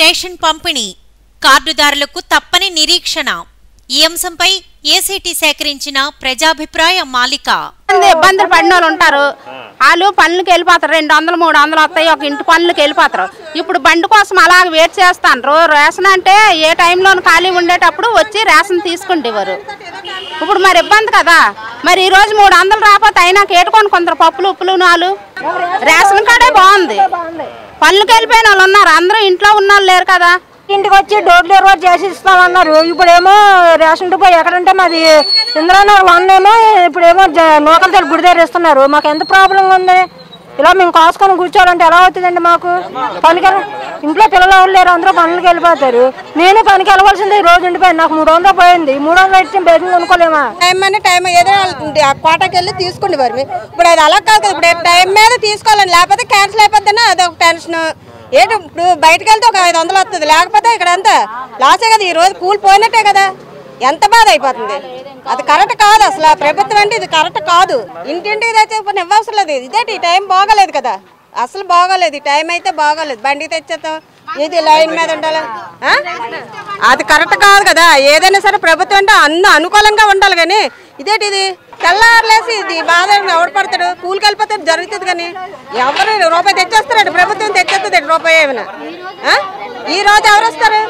Ration పంపిణీ కార్డుదారులకు తప్పని నిరీక్షణ. ఈ అంశంపై ఏసీటీ సేకరించిన ప్రజాభిప్రాయ మాలిక. ఇబ్బందులు పడిన వాళ్ళు ఉంటారు. వాళ్ళు పనులకు వెళ్ళిపోతారు. రెండు వందలు మూడు వందలు వస్తాయి. ఒక ఇంటి పనులకు వెళ్ళిపోతారు. ఇప్పుడు బండి కోసం అలాగ వెయిట్ చేస్తాను రేషన్ అంటే ఏ టైంలో ఖాళీ ఉండేటప్పుడు వచ్చి రేషన్ తీసుకుంటేవారు ఇప్పుడు మరి ఇబ్బంది కదా. మరి ఈ రోజు మూడు వందలు రాకపోతే అయినా కేటుకొని కొందరు పప్పులు ఉప్పులు నాలు? రేషన్ కార్డే బాగుంది. పనులకు వెళ్ళిపోయిన వాళ్ళు ఉన్నారు. అందరూ ఇంట్లో ఉన్న వాళ్ళు లేరు కదా. ఇంటికి వచ్చి డోర్ డెలివరీ చేసి ఇస్తామన్నారు. ఇప్పుడేమో రేషన్ డిపో ఎక్కడంటే మాది ఇంద్రానగర్ వన్ ఏమో ఇప్పుడేమో లోకల్ దగ్గర గుడి దగ్గర ఇస్తున్నారు. మాకు ఎంత ప్రాబ్లం ఉంది? ఇలా మేము కాసుకొని కూర్చోవాలంటే ఎలా అవుతుందండి మాకు? పనికి ఇంట్లో పిల్లలు ఎవరు లేరు అందరూ పనులకు వెళ్ళిపోతారు. నేను పనికి వెళ్ళవలసింది ఈ రోజు ఉండిపోయింది నాకు మూడు వందలు పోయింది. మూడు వందలు ఇచ్చిన బయట కొనుక్కోలేమా? టైం అని టైం ఏదో ఆ కోటకి వెళ్ళి మరి. ఇప్పుడు అది అలా కాదు కదా ఇప్పుడు టైం మీద తీసుకోవాలని లేకపోతే క్యాన్సిల్ అయిపోద్దని అదొక టెన్షన్. ఏంటి ఇప్పుడు బయటకు వెళ్తే ఒక ఐదు వందలు వస్తుంది. లేకపోతే ఇక్కడ అంతా లాసే కదా ఈ రోజు కూలి పోయినట్టే కదా. ఎంత బాధ అయిపోతుంది? అది కరెక్ట్ కాదు అసలు ఆ ప్రభుత్వం అంటే ఇది కరెక్ట్ కాదు. ఇంటింటికి తెచ్చి ఇప్పుడు ఇవ్వవసరం లేదు. ఇదేంటి ఈ టైం బాగోలేదు కదా. అసలు బాగోలేదు. ఈ టైం అయితే బాగోలేదు. బండికి తెచ్చేస్తాం ఇది లైన్ మీద ఉండాలి అది కరెక్ట్ కాదు కదా. ఏదైనా సరే ప్రభుత్వం అంటే అన్న అనుకూలంగా ఉండాలి కానీ ఇదేంటి ఇది తెల్లారులేసి ఇది బాధ ఎవడు పడతాడు? కూలికి వెళ్ళిపోతే జరుగుతుంది కానీ ఎవరు రూపాయి తెచ్చేస్తారండి? ప్రభుత్వం తెచ్చేస్తుంది రూపాయి ఏమైనా? ఈ రోజు ఎవరు వస్తారు?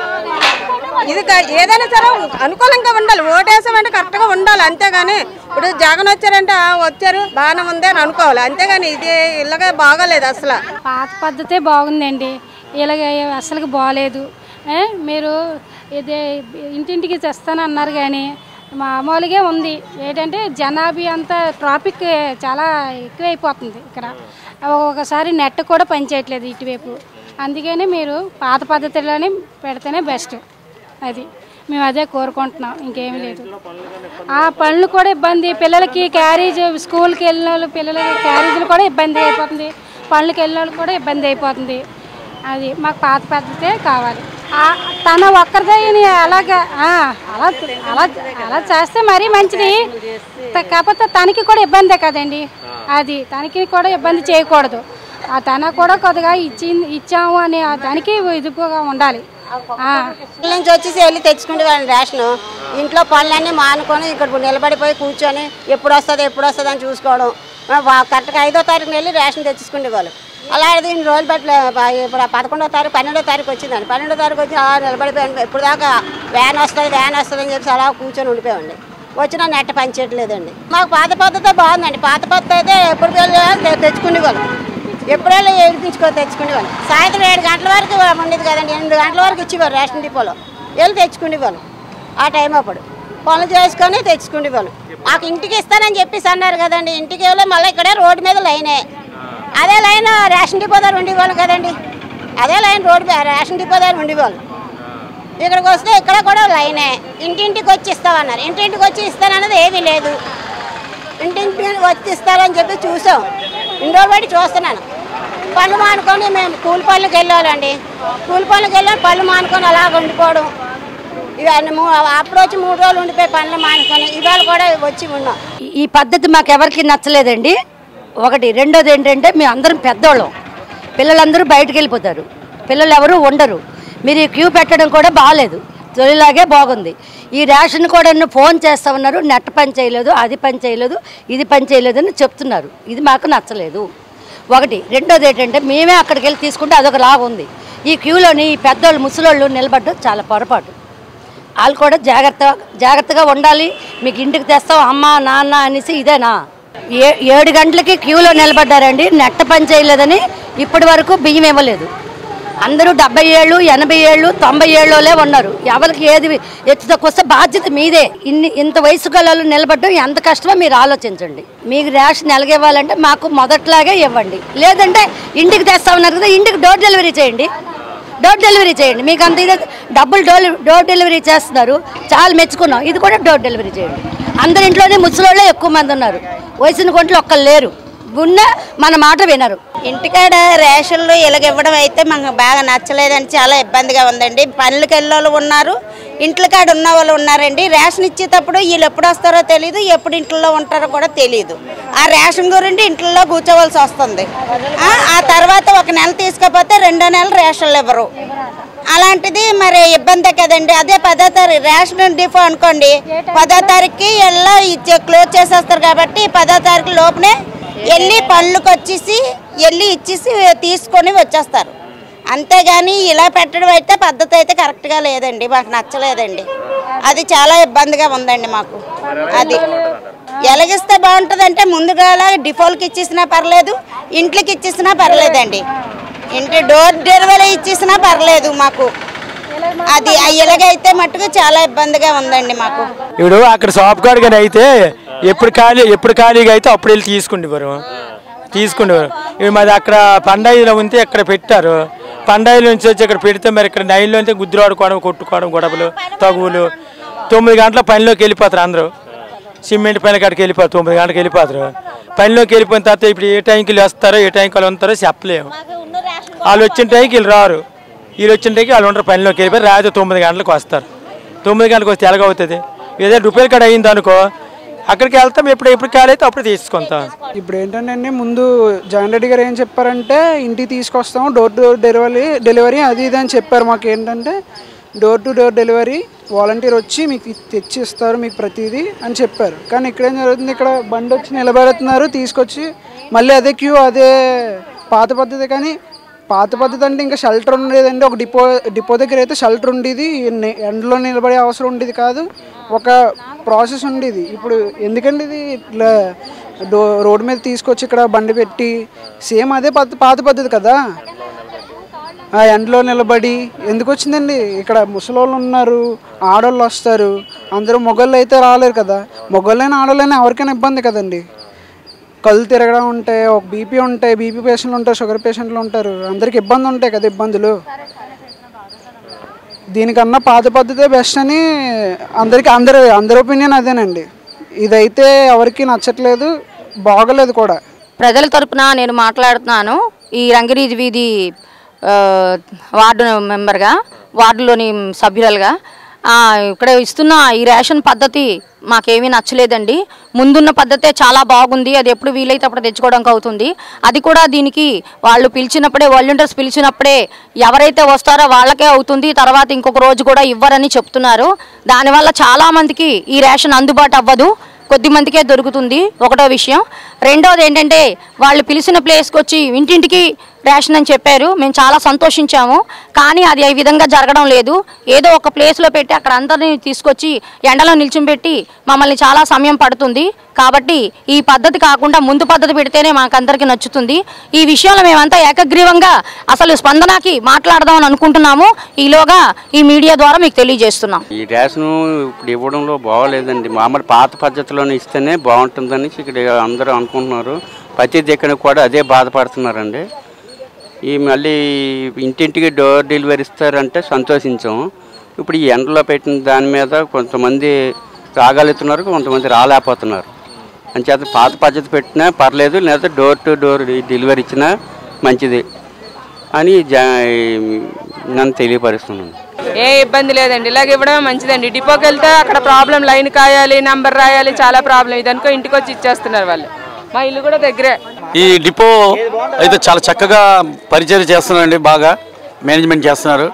ఇది ఏదైనా సరే అనుకూలంగా ఉండాలి. ఓటేసామంటే కరెక్ట్గా ఉండాలి. అంతేగాని ఇప్పుడు జగన్ వచ్చారంటే వచ్చారు బాగానే ఉంది అని అనుకోవాలి. అంతేగాని ఇది ఇలాగే బాగోలేదు అసలు. పాత పద్ధతే బాగుందండి. ఇలాగ అసలుకి బాగాలేదు. మీరు ఇది ఇంటింటికి తెస్తాను అన్నారు కానీ మామూలుగా ఉంది. ఏంటంటే జనాభా అంతా ట్రాఫిక్ చాలా ఎక్కువైపోతుంది ఇక్కడ. ఒకసారి నెట్ కూడా పనిచేయట్లేదు ఇటువైపు. అందుకని మీరు పాత పద్ధతిలోనే పెడితేనే బెస్ట్. అది. మేము అదే కోరుకుంటున్నాం ఇంకేమీ లేదు. ఆ పనులు కూడా ఇబ్బంది. పిల్లలకి క్యారేజ్ స్కూల్కి వెళ్ళిన వాళ్ళు పిల్లలకి క్యారేజీలు కూడా ఇబ్బంది అయిపోతుంది. పనులకు వెళ్ళిన వాళ్ళు కూడా ఇబ్బంది అయిపోతుంది. అది మాకు పాత పద్ధతే కావాలి. ఆ, తన ఒక్కరిదే అలాగా అలా అలా అలా చేస్తే మరీ మంచిది. కాకపోతే తనకి కూడా ఇబ్బందే కదండి. అది తనకి కూడా ఇబ్బంది చేయకూడదు. ఆ తన కూడా కొద్దిగా ఇచ్చి ఇచ్చాము అని దానికి ఇదిగా ఉండాలి. నుంచి వచ్చేసి వెళ్ళి తెచ్చుకుంటే రేషన్. ఇంట్లో పనులన్నీ మానుకొని ఇక్కడ నిలబడిపోయి కూర్చొని ఎప్పుడు వస్తుంది ఎప్పుడు వస్తుంది అని చూసుకోవడం. కరెక్ట్గా ఐదో తారీఖున వెళ్ళి రేషన్ తెచ్చుకునే వాళ్ళు. అలా ఇన్ని రోజులు పట్ల ఇప్పుడు పదకొండో తారీఖు పన్నెండో తారీఖు వచ్చిందండి. పన్నెండో తారీఖు వచ్చి అలా నిలబడిపోయాను. ఇప్పుడు దాకా వ్యాన్ వస్తుంది వ్యాన్ వస్తుంది అని చెప్పి అలా కూర్చొని ఉండిపోయామండి. వచ్చినా నెట్ట పనిచేయట్లేదండి. మాకు పాత పద్ధతి బాగుందండి. పాత పద్ధతి అయితే ఎప్పుడు వెళ్ళి తెచ్చుకునే వాళ్ళు. ఎప్పుడైనా ఏడిపించుకో తెచ్చుకునేవాళ్ళు సాయంత్రం ఏడు గంటల వరకు ఉండేది కదండి ఎనిమిది గంటల వరకు ఇచ్చేవారు రేషన్ డిపోలో. వెళ్ళి తెచ్చుకునేవాళ్ళు ఆ టైం అప్పుడు. పనులు చేసుకొని తెచ్చుకునేవాళ్ళు మాకు ఇంటికి ఇస్తానని చెప్పేసి అన్నారు కదండి. ఇంటికి వెళ్ళి మళ్ళీ ఇక్కడే రోడ్డు మీద లైనే. అదే లైన్ రేషన్ డిపో దగ్గర ఉండేవాళ్ళు కదండి. అదే లైన్ రోడ్డు మీద రేషన్ డిపో దగ్గర ఉండేవాళ్ళు ఇక్కడికి వస్తే ఇక్కడ కూడా లైనే. ఇంటింటికి వచ్చి ఇస్తామన్నారు. ఇంటింటికి వచ్చి ఇస్తానన్నది ఏమీ లేదు. ఇంటింటికి వచ్చి ఇస్తారని చెప్పి చూసాం. ఇండోర్ బయట చూస్తున్నాను. పళ్ళు మానుకొని మేము కూలి పళ్ళకి వెళ్ళాలండి. కూలి పళ్ళకి వెళ్ళి పళ్ళు మానుకొని అలాగ ఉండిపోవడం. ఇవన్నీ అప్పుడు వచ్చి మూడు రోజులు ఉండిపోయి పనులు మానుకొని ఇవాళ కూడా వచ్చి ఉన్నాం. ఈ పద్ధతి మాకు ఎవరికి నచ్చలేదండి. ఒకటి రెండోది ఏంటంటే మేము అందరం పెద్దోళ్ళం. పిల్లలందరూ బయటకు వెళ్ళిపోతారు. పిల్లలు ఎవరు ఉండరు. మీరు ఈ క్యూ పెట్టడం కూడా బాగాలేదు. తొలిలాగే బాగుంది. ఈ రేషన్ కూడా ఫోన్ చేస్తా ఉన్నారు. నెట్ పని చేయలేదు అది పని చేయలేదు ఇది పని చేయలేదు అని చెప్తున్నారు. ఇది మాకు నచ్చలేదు. ఒకటి. రెండోది ఏంటంటే మేమే అక్కడికి వెళ్ళి తీసుకుంటే అదొక లాగా ఉంది. ఈ క్యూలోని ఈ పెద్దోళ్ళు ముసలోళ్ళు నిలబడ్డం చాలా పొరపాటు. వాళ్ళు కూడా జాగ్రత్త జాగ్రత్తగా ఉండాలి. మీకు ఇంటికి తెస్తాం అమ్మ నాన్న అనేసి ఇదేనా? ఏ ఏడు గంటలకి క్యూలో నిలబడ్డారండి. నెట్ట పని చేయలేదని ఇప్పటి వరకు బియ్యం ఇవ్వలేదు. అందరూ డెబ్బై ఏళ్ళు ఎనభై ఏళ్ళు తొంభై ఏళ్ళోలే ఉన్నారు. ఎవరికి ఏది ఎత్తు వస్తే బాధ్యత మీదే. ఇన్ని ఇంత వయసు గలలో నిలబడడం ఎంత కష్టమో మీరు ఆలోచించండి. మీకు రేషన్ ఎలాగివ్వాలంటే మాకు మొదట్లాగే ఇవ్వండి. లేదంటే ఇంటికి తెస్తా ఉన్నారు కదా ఇంటికి డోర్ డెలివరీ చేయండి. డోర్ డెలివరీ చేయండి. మీకు అంత ఇది డబ్బులు డోర్ డోర్ డెలివరీ చేస్తున్నారు. చాలా మెచ్చుకున్నాం. ఇది కూడా డోర్ డెలివరీ చేయండి. అందరి ఇంట్లోనే ముసలోళ్ళే ఎక్కువ మంది ఉన్నారు. వయసుని కొంట్లో ఒక్కరు లేరు. ఉన్న మన మాట వినరు. ఇంటికాడ రేషన్లు ఇలాగ ఇవ్వడం అయితే మాకు బాగా నచ్చలేదని చాలా ఇబ్బందిగా ఉందండి. పనులకు వాళ్ళు ఉన్నారు ఇంట్లో కాడ ఉన్న వాళ్ళు ఉన్నారండి. రేషన్ ఇచ్చేటప్పుడు వీళ్ళు ఎప్పుడు వస్తారో తెలియదు ఎప్పుడు ఇంట్లో ఉంటారో కూడా తెలియదు ఆ రేషన్ గురించి ఇంట్లో కూర్చోవలసి వస్తుంది. ఆ, తర్వాత ఒక నెల తీసుకపోతే రెండో నెల రేషన్లు ఇవ్వరు. అలాంటిది మరి ఇబ్బందే కదండి. అదే పదో తారీఖు రేషన్ డిపో అనుకోండి పదో తారీఖుకి ఎల్లో ఇచ్చే క్లోజ్ చేసేస్తారు కాబట్టి పదో తారీఖు లోపునే వెళ్ళి పళ్ళుకి వచ్చేసి వెళ్ళి ఇచ్చేసి తీసుకొని వచ్చేస్తారు. అంతేగాని ఇలా పెట్టడం అయితే పద్ధతి అయితే కరెక్ట్గా లేదండి మాకు నచ్చలేదండి. అది చాలా ఇబ్బందిగా ఉందండి మాకు. అది ఎలాగిస్తే బాగుంటుందంటే ముందుగా డిఫోల్కి ఇచ్చేసినా పర్లేదు ఇంట్లోకి ఇచ్చేసినా పర్లేదండి. ఇంటి డోర్ డెలివరీ ఇచ్చేసినా పర్లేదు మాకు. అది ఇలాగైతే మట్టుకు చాలా ఇబ్బందిగా ఉందండి మాకు. ఇప్పుడు అక్కడ షాప్ కాడికి అయితే ఎప్పుడు ఖాళీ ఎప్పుడు ఖాళీగా అయితే అప్పుడు వెళ్ళి తీసుకుండేవారు. తీసుకుండేవారు. ఇవి మాది అక్కడ పండాయిలో ఉంటే ఇక్కడ పెట్టారు. పండాయిల నుంచి వచ్చి ఇక్కడ పెడితే మరి ఇక్కడ నైన్లో ఉంటే గుద్దురాడుకోవడం కొట్టుకోవడం గొడవలు తగువులు. తొమ్మిది గంటల పనిలోకి వెళ్ళిపోతారు అందరూ. సిమెంట్ పైన కాడికి వెళ్ళిపోతారు తొమ్మిది గంటలకు వెళ్ళిపోతారు. పనిలోకి వెళ్ళిపోయిన తర్వాత ఇప్పుడు ఏ టైంకి వస్తారో ఏ టైంకి వాళ్ళు ఉంటారో చెప్పలేము. వాళ్ళు వచ్చిన టైంకి వీళ్ళు రారు. వీళ్ళు వచ్చిన టైంకి వాళ్ళు ఉంటారు పనిలోకి వెళ్ళిపోయి రాత్రి తొమ్మిది గంటలకు వస్తారు. తొమ్మిది గంటలకు వస్తే ఎలాగవుతుంది? ఏదో రూపాయల కాడ అయిందనుకో అక్కడికి వెళ్తాం ఎప్పుడు ఎప్పుడు కాలైతే అయితే అప్పుడు తీసుకుంటాం. ఇప్పుడు ఏంటంటే అండి ముందు జగన్ రెడ్డి గారు ఏం చెప్పారంటే ఇంటికి తీసుకొస్తాం door to door delivery delivery అది ఇది అని చెప్పారు. మాకు ఏంటంటే door to door delivery volunteer వచ్చి మీకు తెచ్చి ఇస్తారు మీకు ప్రతిదీ అని చెప్పారు. కానీ ఇక్కడ ఏం జరుగుతుంది ఇక్కడ బండి వచ్చి నిలబెడుతున్నారు తీసుకొచ్చి మళ్ళీ అదే క్యూ అదే పాత పద్ధతి కానీ పాత పద్ధతి అంటే ఇంకా షెల్టర్ ఉండేదండి. ఒక డిపో డిపో దగ్గర అయితే షెల్టర్ ఉండేది. ఎండలో నిలబడే అవసరం ఉండేది కాదు. ఒక ప్రాసెస్ ఉండేది. ఇప్పుడు ఎందుకండి ఇది ఇట్లా డో రోడ్డు మీద తీసుకొచ్చి ఇక్కడ బండి పెట్టి సేమ్ అదే పద్ధ పాత పద్ధతి కదా? ఆ ఎండలో నిలబడి ఎందుకు వచ్చిందండి? ఇక్కడ ముసలోళ్ళు ఉన్నారు ఆడోళ్ళు వస్తారు. అందరూ మొగళ్ళు అయితే రాలేరు కదా. మొగళ్ళైనా ఆడోళ్ళైనా ఎవరికైనా ఇబ్బంది కదండి? కళ్ళు తిరగడం ఉంటే ఒక బీపీ ఉంటాయి బీపీ పేషెంట్లు ఉంటారు షుగర్ పేషెంట్లు ఉంటారు. అందరికి ఇబ్బంది ఉంటాయి కదా ఇబ్బందులు. దీనికన్నా పాత పద్ధతే బెస్ట్ అని అందరికి అందరు అందరి ఒపీనియన్ అదేనండి. ఇదైతే ఎవరికి నచ్చట్లేదు బాగలేదు కూడా. ప్రజల తరపున నేను మాట్లాడుతున్నాను. ఈ రంగిరీది వీధి వార్డు మెంబర్గా వార్డులోని సభ్యురాలుగా. ఇక్కడ ఇస్తున్న ఈ రేషన్ పద్ధతి మాకేమీ నచ్చలేదండి. ముందున్న పద్ధతే చాలా బాగుంది. అది ఎప్పుడు వీలైతే అప్పుడు తెచ్చుకోవడానికి అవుతుంది. అది కూడా దీనికి వాళ్ళు పిలిచినప్పుడే వాలంటీర్స్ పిలిచినప్పుడే ఎవరైతే వస్తారో వాళ్ళకే అవుతుంది. తర్వాత ఇంకొక రోజు కూడా ఇవ్వరని చెప్తున్నారు. దానివల్ల చాలామందికి ఈ రేషన్ అందుబాటు అవ్వదు. కొద్ది మందికే దొరుకుతుంది. ఒకటో విషయం. రెండోది ఏంటంటే వాళ్ళు పిలిచిన ప్లేస్కి వచ్చి ఇంటింటికి రేషన్ అని చెప్పారు. మేము చాలా సంతోషించాము. కానీ అది ఈ విధంగా జరగడం లేదు. ఏదో ఒక ప్లేస్లో పెట్టి అక్కడ అందరినీ తీసుకొచ్చి ఎండలో నిల్చుంపెట్టి మమ్మల్ని చాలా సమయం పడుతుంది. కాబట్టి ఈ పద్ధతి కాకుండా ముందు పద్ధతి పెడితేనే మాకందరికీ నచ్చుతుంది. ఈ విషయంలో మేమంతా ఏకగ్రీవంగా అసలు స్పందనకి మాట్లాడదామని అనుకుంటున్నాము. ఈలోగా ఈ మీడియా ద్వారా మీకు తెలియజేస్తున్నాం. ఈ రేషన్ ఇప్పుడు ఇవ్వడంలో బాగోలేదండి. మామూలు పాత పద్ధతిలోనే ఇస్తేనే బాగుంటుందని ఇక్కడ అందరూ అనుకుంటున్నారు. ప్రతి దిక్కున కూడా అదే బాధపడుతున్నారండి. ఈ మళ్ళీ ఇంటింటికి డోర్ డెలివరీ ఇస్తారంటే సంతోషించాం. ఇప్పుడు ఈ ఎండలో పెట్టిన దాని మీద కొంతమంది రాగలుగుతున్నారు కొంతమంది రాలేకపోతున్నారు. అంచేత పాత పద్ధతి పెట్టినా పర్లేదు లేదా డోర్ టు డోర్ డెలివరీ ఇచ్చినా మంచిది అని నన్ను తెలియపరుస్తున్నాను. ఏ ఇబ్బంది లేదండి ఇలాగ ఇవ్వడం మంచిదండి. డిపోకి వెళ్తే అక్కడ ప్రాబ్లం లైన్ కాయాలి నంబర్ రాయాలి చాలా ప్రాబ్లం. ఇదనుకో ఇంటికి వచ్చి ఇచ్చేస్తున్నారు వాళ్ళు. మా ఇల్లు కూడా దగ్గరే. ఈ డిపో అయితే చాలా చక్కగా పరిచయం చేస్తున్నారండి బాగా మేనేజ్మెంట్ చేస్తున్నారు.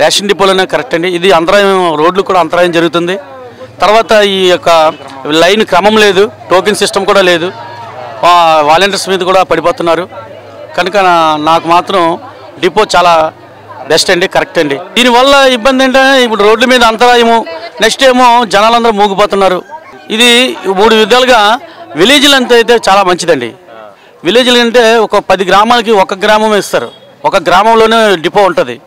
రేషన్ డిపోలోనే కరెక్ట్ అండి. ఇది అంతరాయం రోడ్లు కూడా అంతరాయం జరుగుతుంది. తర్వాత ఈ యొక్క లైన్ క్రమం లేదు టోకెన్ సిస్టమ్ కూడా లేదు. వాలంటీర్స్ మీద కూడా పడిపోతున్నారు. కనుక నాకు మాత్రం డిపో చాలా బెస్ట్ అండి కరెక్ట్ అండి. దీనివల్ల ఇబ్బంది ఏంటంటే ఇప్పుడు రోడ్ల మీద అంతరాయము నెక్స్ట్ ఏమో జనాలందరూ మూగిపోతున్నారు. ఇది మూడు విధాలుగా విలేజ్లంతా అయితే చాలా మంచిదండి. విలేజ్లు అంటే ఒక పది గ్రామాలకి ఒక గ్రామం ఇస్తారు. ఒక గ్రామంలోనే డిపో ఉంటుంది.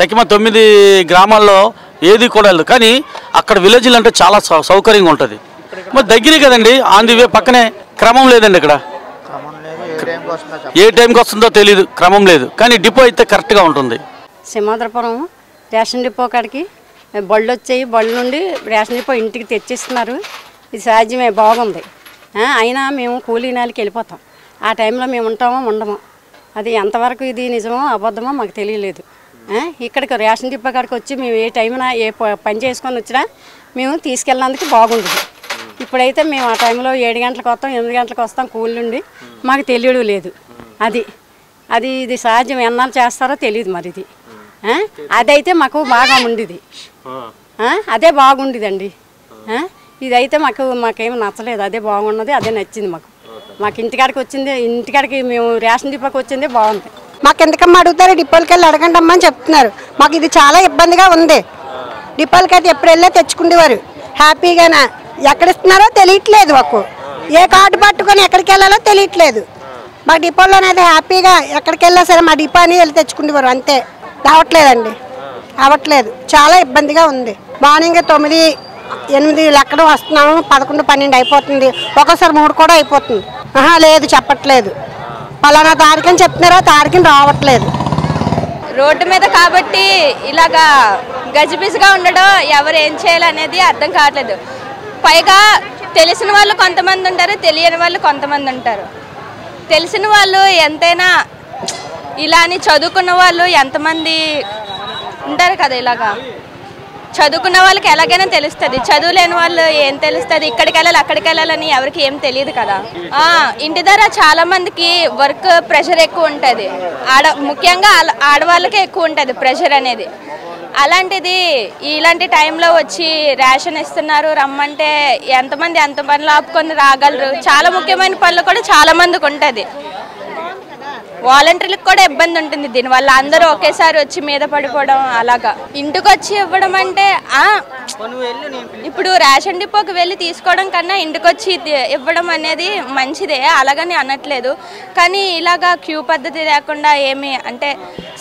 తక్కిమ తొమ్మిది గ్రామాల్లో ఏది కూడా లేదు. కానీ అక్కడ విలేజ్లు అంటే చాలా సౌ- సౌకర్యంగా ఉంటుంది. మరి దగ్గరే కదండి ఆన్ ది వే పక్కనే క్రమం లేదండి ఇక్కడ. ఏ టైంకి వస్తుందో తెలియదు క్రమం లేదు. కానీ డిపో అయితే కరెక్ట్గా ఉంటుంది. సింహాద్రపురం రేషన్ డిపో కాడికి బళ్ళు వచ్చాయి. బళ్ళు నుండి రేషన్ డిపో ఇంటికి తెచ్చిస్తున్నారు. ఇది సాధ్యమే బాగుంది. అయినా మేము కూలీ నెలకి వెళ్ళిపోతాం. ఆ టైంలో మేము ఉంటామో ఉండమో. అది ఎంతవరకు ఇది నిజమో అబద్ధమో మాకు తెలియలేదు. ఇక్కడికి రేషన్ డిపో కాడికి వచ్చి మేము ఏ టైంన ఏ పని చేసుకొని వచ్చినా మేము తీసుకెళ్ళినందుకు బాగుంటుంది. ఇప్పుడైతే మేము ఆ టైంలో ఏడు గంటలకు వస్తాం ఎనిమిది గంటలకు వస్తాం కూలి నుండి మాకు తెలియడం లేదు. అది అది ఇది సహజం ఎన్నాళ్ళు చేస్తారో తెలియదు మరి ఇది. అదైతే మాకు బాగా ఉండేది. అదే బాగుండేదండి. ఇదైతే మాకు మాకేమి నచ్చలేదు. అదే బాగున్నది అదే నచ్చింది మాకు. మాకు ఇంటికాడికి వచ్చింది ఇంటికాడికి మేము రేషన్ డిపోకి వచ్చింది బాగుంది. మాకు ఎందుకమ్మా అడుగుతారు? డిపోలకి వెళ్ళి అడగండి అమ్మా అని చెప్తున్నారు. మాకు ఇది చాలా ఇబ్బందిగా ఉంది. డిపోలకి అయితే ఎప్పుడు వెళ్ళే తెచ్చుకునేవారు హ్యాపీగానే. ఎక్కడ ఇస్తున్నారో తెలియట్లేదు మాకు. ఏ కార్డు పట్టుకొని ఎక్కడికి వెళ్ళాలో తెలియట్లేదు. మా డిపోలోనైతే హ్యాపీగా ఎక్కడికి వెళ్ళా సరే మా డిపో అని వెళ్ళి తెచ్చుకునేవారు అంతే. రావట్లేదండి. అవ్వట్లేదు చాలా ఇబ్బందిగా ఉంది. మార్నింగ్ తొమ్మిది ఎనిమిది లెక్కన వస్తున్నాము. పదకొండు పన్నెండు అయిపోతుంది. ఒక్కోసారి మూడు కూడా అయిపోతుంది. లేదు చెప్పట్లేదు. పలానా తారీఖుని చెప్తున్నారో ఆ తారీఖుని రావట్లేదు. రోడ్డు మీద కాబట్టి ఇలాగా గజిబిజిగా ఉండడం ఎవరు ఏం చేయాలనేది అర్థం కావట్లేదు. పైగా తెలిసిన వాళ్ళు కొంతమంది ఉంటారు తెలియని వాళ్ళు కొంతమంది ఉంటారు. తెలిసిన వాళ్ళు ఎంతైనా ఇలా అని చదువుకున్న వాళ్ళు ఎంతమంది ఉంటారు కదా ఇలాగా. చదువుకున్న వాళ్ళకి ఎలాగైనా తెలుస్తుంది. చదువు లేని వాళ్ళు ఏం తెలుస్తుంది? ఇక్కడికి వెళ్ళాలి అక్కడికి వెళ్ళాలని ఎవరికి ఏం తెలియదు కదా. ఇంటి దగ్గర చాలా మందికి వర్క్ ప్రెషర్ ఎక్కువ ఉంటుంది. ఆడ ముఖ్యంగా ఆడవాళ్ళకే ఎక్కువ ఉంటుంది ప్రెషర్ అనేది. అలాంటిది ఇలాంటి టైంలో వచ్చి రేషన్ ఇస్తున్నారు రమ్మంటే ఎంతమంది ఎంత పనులు ఆపుకొని రాగలరు? చాలా ముఖ్యమైన పనులు కూడా చాలా మందికి ఉంటుంది. వాలంటీర్లకు కూడా ఇబ్బంది ఉంటుంది. దీనివల్ల అందరూ ఒకేసారి వచ్చి మీద పడిపోవడం అలాగా. ఇంటికి వచ్చి ఇవ్వడం అంటే ఇప్పుడు రేషన్ డిపోకి వెళ్ళి తీసుకోవడం కన్నా ఇంటికి వచ్చి ఇవ్వడం అనేది మంచిదే అలాగని అనట్లేదు. కానీ ఇలాగా క్యూ పద్ధతి లేకుండా ఏమి అంటే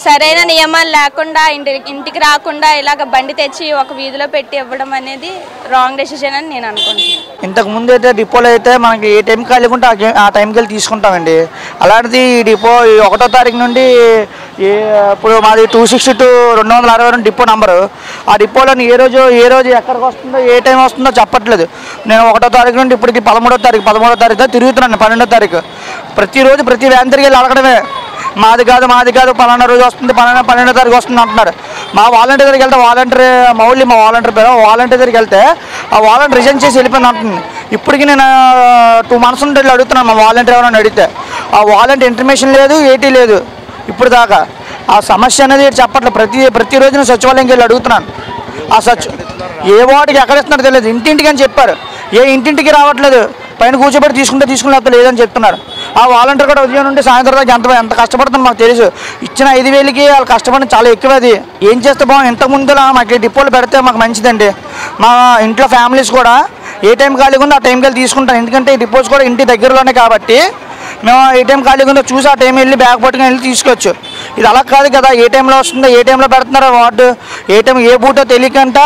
సరైన నియమాలు లేకుండా ఇంటి ఇంటికి రాకుండా ఇలాగ బండి తెచ్చి ఒక వీధిలో పెట్టి ఇవ్వడం అనేది రాంగ్ డెసిషన్ అని నేను అనుకుంటున్నాను. ఇంతకు ముందు అయితే డిపోలో అయితే మనకి ఏ టైం ఖాళీ ఉంటే ఆ ఆ టైంకి వెళ్ళి తీసుకుంటామండి. అలాంటిది ఈ డిపో ఈ ఒకటో తారీఖు నుండి ఏ ఇప్పుడు మాది టూ సిక్స్టీ టూ రెండు వందల అరవై రెండు డిపో నంబరు. ఆ డిపోలో ఏ రోజు ఏ రోజు ఎక్కడికి వస్తుందో ఏ టైం వస్తుందో చెప్పట్లేదు. నేను ఒకటో తారీఖు నుండి ఇప్పటికి పదమూడో తారీఖు పదమూడో తారీఖు తిరుగుతున్నాను పన్నెండో తారీఖు. ప్రతిరోజు ప్రతి వ్యాన్ తిరిగి వెళ్ళి అడగడమే. మాది కాదు మాది కాదు పలానా రోజు వస్తుంది పలానా పన్నెండో తారీఖు వస్తుంది అంటున్నారు. మా వాలంటీర్ దగ్గరికి వెళ్తే వాలంటీర్ మౌలి మా వాలంటీర్ పేరు వాలంటీర్ దగ్గరికి వెళ్తే ఆ వాలంటీర్ రిజైన్ చేసి వెళ్ళిపోయింది అంటుంది. ఇప్పటికి నేను టూ మంత్స్ నుండి అడుగుతున్నాను మా వాలంటీర్ ఎవరైనా అడిగితే. ఆ వాలంటీర్ ఇన్ఫర్మేషన్ లేదు ఏటీ లేదు ఇప్పుడు దాకా. ఆ సమస్య అనేది చెప్పట్లేదు ప్రతి ప్రతిరోజు నేను సచివాలయంకి వెళ్ళి అడుగుతున్నాను. ఆ సచ్ ఏ వాడికి ఎక్కడ ఇస్తున్నారో తెలియదు ఇంటింటికి అని చెప్పారు. ఏ ఇంటింటికి రావట్లేదు పైన కూర్చోబెట్టి తీసుకుంటే తీసుకుని లేకపోతే లేదని చెప్తున్నారు. ఆ వాలంటీర్ కూడా ఉదయం నుండి సాయంత్రం దాకా ఎంత ఎంత కష్టపడుతుందో మాకు తెలుసు. ఇచ్చిన ఐదు వేలకి వాళ్ళు కష్టపడి చాలా ఎక్కువ అది. ఏం చేస్తే బాగుంది? ఇంతకు ముందులా మాకు డిపోలు పెడితే మాకు మంచిదండి. మా ఇంట్లో ఫ్యామిలీస్ కూడా ఏ టైం ఖాళీగా ఉందో ఆ టైంకి వెళ్ళి తీసుకుంటాం ఎందుకంటే ఈ డిపోస్ కూడా ఇంటి దగ్గరలోనే కాబట్టి మేము ఏ టైం ఖాళీగా ఉందో చూసి ఆ టైం వెళ్ళి బ్యాగ్ పట్టుకుని వెళ్ళి తీసుకోవచ్చు. ఇది అలా కాదు కదా. ఏ టైంలో వస్తుందో ఏ టైంలో పెడుతున్నారో వార్డు ఏ టైం ఏ బూటో తెలియకంట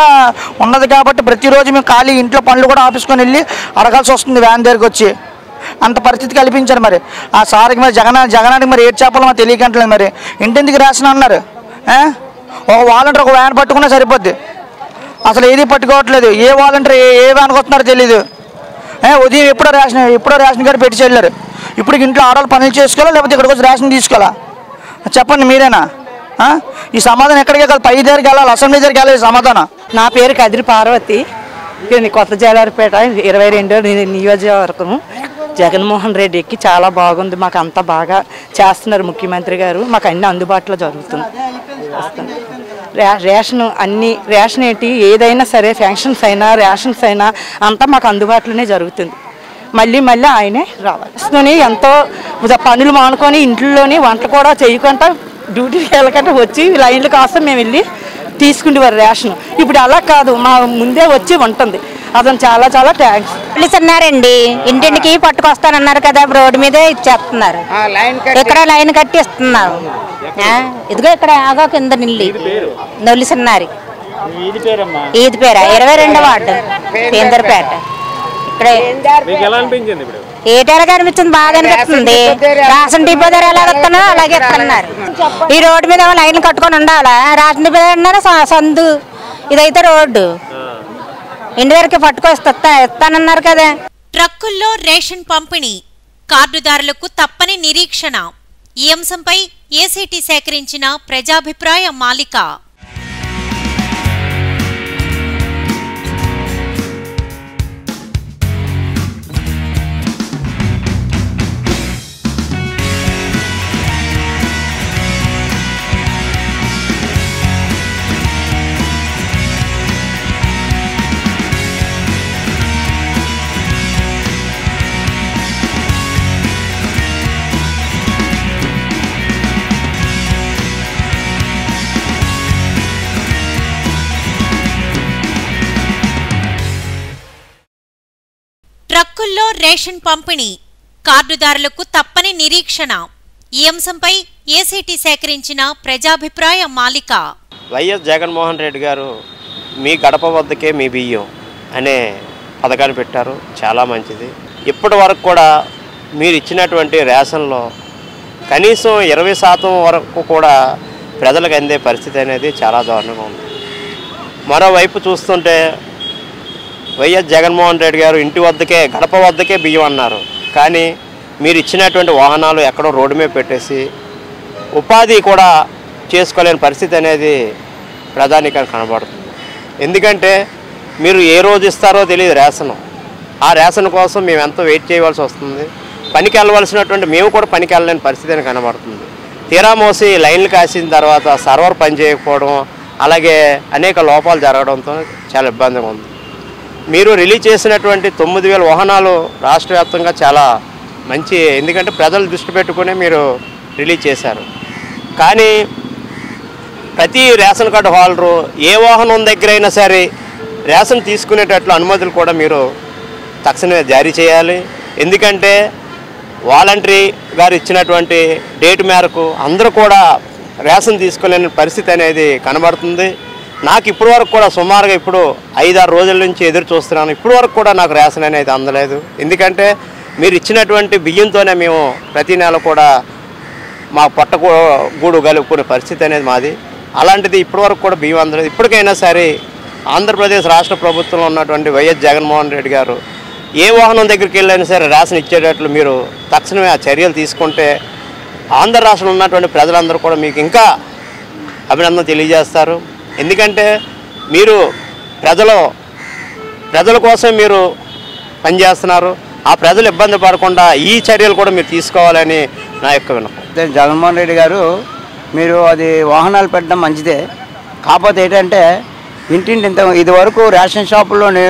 ఉన్నది కాబట్టి ప్రతిరోజు మేము ఖాళీ ఇంట్లో పనులు కూడా ఆఫీస్కొని వెళ్ళి అడగాల్సి వస్తుంది వ్యాన్ దగ్గరికి వచ్చి. అంత పరిస్థితి కల్పించారు మరి. ఆ సార్కి మరి జగన్ జగనానికి మరి ఏడు చేపలు మరి తెలియకంటలేదు మరి. ఇంటింటికి రేషన్ అన్నారు. ఒక వాలంటీర్ ఒక వ్యాన్ పట్టుకున్నా సరిపోద్ది. అసలు ఏది పట్టుకోవట్లేదు. ఏ వాలంటీర్ ఏ ఏ వ్యాన్కి వస్తున్నారో తెలియదు ఉదయం ఎప్పుడో రేషన్ ఎప్పుడో రేషన్ కార్డు పెట్టి వెళ్ళారు ఇప్పుడు ఇంట్లో ఆడవాళ్ళు పనులు చేసుకోవాలా? లేకపోతే ఇక్కడికి వచ్చి రేషన్ తీసుకోవాలా? చెప్పండి మీరేనా? ఈ సమాధానం ఎక్కడికి కాదు పై దగ్గరికి వెళ్ళాలి అసెంబ్లీ దగ్గరికి వెళ్ళాలి సమాధానం. నా పేరు కదిరి పార్వతి. కొత్త జాలారిపేట ఇరవై రెండో నియోజకవర్గం జగన్మోహన్ రెడ్డి ఎక్కి చాలా బాగుంది. మాకు అంతా బాగా చేస్తున్నారు ముఖ్యమంత్రి గారు. మాకు అన్ని అందుబాటులో జరుగుతుంది. రే- రేషన్ అన్ని రేషన్ ఏంటి? ఏదైనా సరే ఫ్యాంక్షన్స్ అయినా రేషన్స్ అయినా అంతా మాకు అందుబాటులోనే జరుగుతుంది. మళ్ళీ మళ్ళీ ఆయనే రావాలి. ఎంతో పనులు మానుకొని ఇంట్లోనే వంట కూడా చేయకుండా డ్యూటీకి వెళ్ళకుండా వచ్చి లైన్లు కోసం మేము వెళ్ళి తీసుకునేవారు రేషన్. ఇప్పుడు అలా కాదు. మా ముందే వచ్చి ఉంటుంది. అతను చాలా చాలా థ్యాంక్స్ ఇస్తున్నారండి ఇంటింటికి పట్టుకొస్తానన్నారు కదా రోడ్డు మీదే ఇచ్చేస్తున్నారు. ఇక్కడ లైన్ కట్టి. ఇస్తున్నారు ఆ, ఇదిగో ఇక్కడ ఆగో కింద నిల్లి. నొలిసినారి ఈది పేర? ఇరవై రెండో వార్డు. పేందర్పేట. ఇక్కడ. మీకు ఎలా అనిపించింది ఇప్పుడు? ఏటారు కనిపించింది బాగా అనిపిస్తుంది. రేషన్ డిపో దగ్గర ఎలా ఇస్తున్నా అలాగే ఇస్తున్నారు ఈ రోడ్డు మీద ఏమో లైన్లు కట్టుకొని ఉండాలా? రేషన్ డిపో స- సందు. ఇదైతే రోడ్డు. ఇంటి దగ్గరికి పట్టుకొస్తా కదా. ట్రక్కుల్లో రేషన్ పంపిణీ కార్డుదారులకు తప్పని నిరీక్షణ. ఈ అంశంపై ఏసీటీ సేకరించిన ప్రజాభిప్రాయ మాలిక. ట్రక్కుల్లో రేషన్ పంపిణీ కార్డుదారులకు తప్పని నిరీక్షణ. ఈ అంశంపై ఏసీటీ సేకరించిన ప్రజాభిప్రాయ మాలిక. వైఎస్ జగన్మోహన్ రెడ్డి గారు మీ గడప వద్దకే మీ బియ్యం అనే పథకాన్ని పెట్టారు. చాలా మంచిది. ఇప్పటి వరకు కూడా మీరు ఇచ్చినటువంటి రేషన్లో కనీసం ఇరవై శాతం వరకు కూడా ప్రజలకు అందే పరిస్థితి అనేది చాలా దారుణంగా ఉంది. మరోవైపు చూస్తుంటే వైఎస్ జగన్మోహన్ రెడ్డి గారు ఇంటి వద్దకే గడప వద్దకే బియ్యం అన్నారు. కానీ మీరు ఇచ్చినటువంటి వాహనాలు ఎక్కడో రోడ్డు మీద పెట్టేసి ఉపాధి కూడా చేసుకోలేని పరిస్థితి అనేది ప్రధానిగా కనబడుతుంది. ఎందుకంటే మీరు ఏ రోజు ఇస్తారో తెలియదు రేషన్. ఆ రేషన్ కోసం మేము ఎంతో వెయిట్ చేయవలసి వస్తుంది. పనికి వెళ్ళవలసినటువంటి మేము కూడా పనికి వెళ్ళలేని పరిస్థితి అని కనబడుతుంది. తీరా మోసి లైన్లు కాసిన తర్వాత సర్వర్ పనిచేయకపోవడం అలాగే అనేక లోపాలు జరగడంతో చాలా ఇబ్బందిగా ఉంది. మీరు రిలీజ్ చేసినటువంటి తొమ్మిది వేల వాహనాలు రాష్ట్ర వ్యాప్తంగా చాలా మంచి ఎందుకంటే ప్రజలు దృష్టి పెట్టుకునే మీరు రిలీజ్ చేశారు. కానీ ప్రతి రేషన్ కార్డు హోల్డరు ఏ వాహనం దగ్గర అయినా సరే రేషన్ తీసుకునేటట్లు అనుమతులు కూడా మీరు తక్షణమే జారీ చేయాలి. ఎందుకంటే వాలంటరీ గారు ఇచ్చినటువంటి డేట్ మేరకు అందరూ కూడా రేషన్ తీసుకోలేని పరిస్థితి అనేది కనబడుతుంది. నాకు ఇప్పటి వరకు కూడా సుమారుగా ఇప్పుడు ఐదారు రోజుల నుంచి ఎదురు చూస్తున్నాను. ఇప్పటి వరకు కూడా నాకు రేషన్ అనేది అందలేదు. ఎందుకంటే మీరు ఇచ్చినటువంటి బియ్యంతోనే మేము ప్రతి నెల కూడా మా పొట్ట గూడు కలుపుకునే పరిస్థితి అనేది మాది. అలాంటిది ఇప్పటివరకు కూడా బియ్యం అందలేదు. ఇప్పటికైనా సరే ఆంధ్రప్రదేశ్ రాష్ట్ర ప్రభుత్వంలో ఉన్నటువంటి వైఎస్ జగన్మోహన్ రెడ్డి గారు ఏ వాహనం దగ్గరికి వెళ్ళైనా సరే రేషన్ ఇచ్చేటట్లు మీరు తక్షణమే ఆ చర్యలు తీసుకుంటే ఆంధ్ర రాష్ట్రంలో ఉన్నటువంటి ప్రజలందరూ కూడా మీకు ఇంకా అభినందన తెలియజేస్తారు. ఎందుకంటే మీరు ప్రజలు ప్రజల కోసం మీరు పనిచేస్తున్నారు. ఆ ప్రజలు ఇబ్బంది పడకుండా ఈ చర్యలు కూడా మీరు తీసుకోవాలని నా యొక్క విన్నపం. జగన్మోహన్ రెడ్డి గారు మీరు అది వాహనాలు పెట్టడం మంచిదే. కాకపోతే ఏంటంటే ఇంటింటి ఇంత ఇదివరకు రేషన్ షాపుల్లోని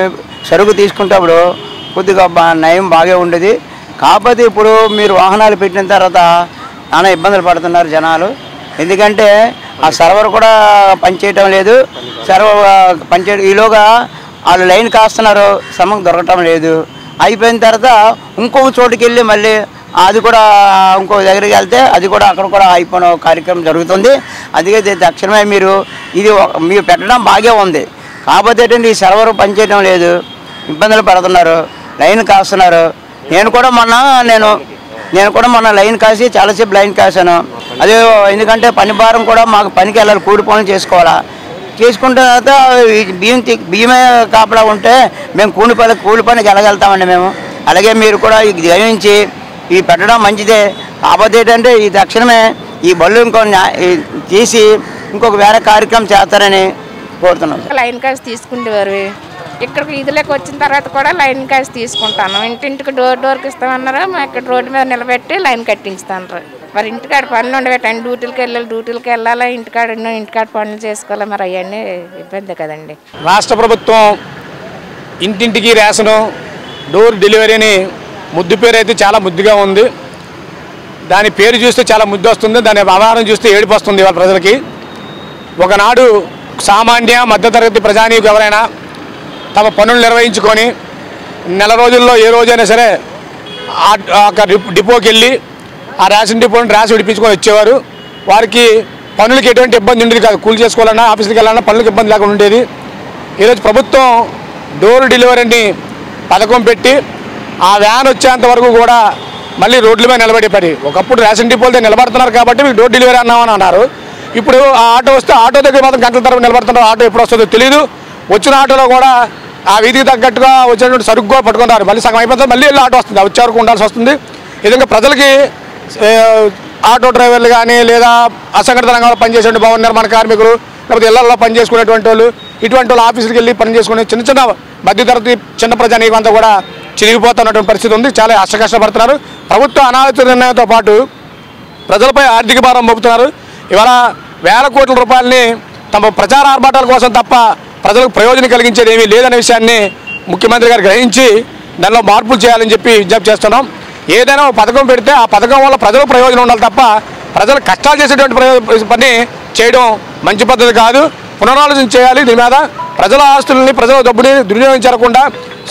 సరుకు తీసుకుంటప్పుడు కొద్దిగా బా నయం బాగా ఉండేది. కాకపోతే ఇప్పుడు మీరు వాహనాలు పెట్టిన తర్వాత చాలా ఇబ్బందులు పడుతున్నారు జనాలు. ఎందుకంటే ఆ సర్వర్ కూడా పనిచేయటం లేదు. సర్వర్ పనిచేయడం ఈలోగా వాళ్ళు లైన్ కాస్తున్నారు సమయం దొరకటం లేదు. అయిపోయిన తర్వాత ఇంకొక చోటుకి వెళ్ళి మళ్ళీ అది కూడా ఇంకో దగ్గరికి వెళ్తే అది కూడా అక్కడ కూడా అయిపోయిన కార్యక్రమం జరుగుతుంది. అందుకే తక్షణమే మీరు ఇది మీరు పెట్టడం బాగా ఉంది. కాకపోతే ఏంటంటే ఈ సర్వర్ పనిచేయడం లేదు. ఇబ్బందులు పడుతున్నారు లైన్ కాస్తున్నారు. నేను కూడా మొన్న నేను నేను కూడా మొన్న లైన్ కాసి చాలాసేపు లైన్ కాశాను అదే ఎందుకంటే పని భారం కూడా మాకు పనికి వెళ్ళాలి కూడి పనులు చేసుకోవాలా. చేసుకున్న తర్వాత బియ్యం తీ- బియ్యమే కాపలా ఉంటే మేము కూలి పని కూలి పనికి వెళ్ళగలుగుతామండి మేము. అలాగే మీరు కూడా ఇది గమనించి ఈ పెట్టడం మంచిదే. కాకపోతే ఏంటంటే ఈ తక్షణమే ఈ బళ్ళు ఇంకో తీసి ఇంకొక వేరే కార్యక్రమం చేస్తారని కోరుతున్నాం లైన్ కాసి తీసుకుండేవారు ఇక్కడికి ఇదిలోకి వచ్చిన తర్వాత కూడా లైన్ కాసి తీసుకుంటాను. ఇంటింటికి డోర్ డోర్కి ఇస్తామన్నారు? మా ఇక్కడ రోడ్డు మీద నిలబెట్టి లైన్ కట్టించుతాను మరి ఇంటికాడ పనులు ఉండబెట్టండి డ్యూటీలకి వెళ్ళాలి డ్యూటీలకి వెళ్ళాలా ఇంటికాడ ఇంటికాడ పనులు చేసుకోవాలి మరి అవన్నీ ఇబ్బంది కదండి. రాష్ట్ర ప్రభుత్వం ఇంటింటికి రేషను డోర్ డెలివరీని ముద్దు పేరు అయితే చాలా ముద్దుగా ఉంది. దాని పేరు చూస్తే చాలా ముద్దు వస్తుంది దాని వ్యవహారం చూస్తే ఏడుపు వస్తుంది వాళ్ళ ప్రజలకి. ఒకనాడు సామాన్య మధ్యతరగతి ప్రజానీకు ఎవరైనా తమ పనులు నిర్వహించుకొని నెల రోజుల్లో ఏ రోజైనా సరే ఆ డిపోకి వెళ్ళి ఆ రేషన్ డిపోని రేషన్ విడిపించుకొని వచ్చేవారు. వారికి పనులకి ఎటువంటి ఇబ్బంది ఉండేది కాదు. కూలి చేసుకోవాలన్నా ఆఫీస్కి వెళ్ళాలన్నా పనులకు ఇబ్బంది లేకుండా ఉండేది. ఈరోజు ప్రభుత్వం డోర్ డెలివరీని పథకం పెట్టి ఆ వ్యాన్ వచ్చేంత వరకు కూడా మళ్ళీ రోడ్ల మీద నిలబడే పని ఒకప్పుడు రేషన్ డిపోలతో నిలబడుతున్నారు కాబట్టి మీకు డోర్ డెలివరీ అన్నామని అన్నారు. ఇప్పుడు ఆ ఆటో వస్తే ఆటో దగ్గర మాత్రం గంటల తర్వాత నిలబడుతున్నారు. ఆటో ఎప్పుడు వస్తుందో తెలియదు వచ్చిన ఆటోలో కూడా ఆ వీధికి తగ్గట్టుగా వచ్చినటువంటి సరుగ్గా పట్టుకున్నారు పట్టుకుంటారు మళ్ళీ సగం అయిపోతుంది మళ్ళీ వెళ్ళి ఆటో వస్తుంది. వచ్చే వరకు ఉండాల్సి వస్తుంది. విధంగా ప్రజలకి ఆటో డ్రైవర్లు కానీ లేదా అసంఘటిత రంగంలో పనిచేసే భవన నిర్మాణ కార్మికులు లేకపోతే ఇళ్ళలో పనిచేసుకునేటువంటి వాళ్ళు ఇటువంటి వాళ్ళు ఆఫీసులకు వెళ్ళి పని చేసుకునే చిన్న చిన్న మధ్యతరగతి చిన్న ప్రజానీకం కూడా చిరిగిపోతున్నటువంటి పరిస్థితి ఉంది. చాలా అష్టకష్టపడుతున్నారు. ప్రభుత్వ అనాలోచిత నిర్ణయంతో పాటు ప్రజలపై ఆర్థిక భారం మోపుతున్నారు. ఇవాళ వేల కోట్ల రూపాయలని తమ ప్రచార ఆర్భాటాల కోసం తప్ప ప్రజలకు ప్రయోజనం కలిగించేది ఏమీ లేదనే విషయాన్ని ముఖ్యమంత్రి గారు గ్రహించి దానిలో మార్పులు చేయాలని చెప్పి విజ్ఞప్తి చేస్తున్నాం. ఏదైనా ఒక పథకం పెడితే ఆ పథకం వల్ల ప్రజలకు ప్రయోజనం ఉండాలి తప్ప ప్రజలు కష్టాలు చేసేటువంటి పని చేయడం మంచి పద్ధతి కాదు. పునరాలోచన చేయాలి. దీని మీద ప్రజల ఆస్తుల్ని ప్రజల డబ్బుని దుర్వినియోగించకుండా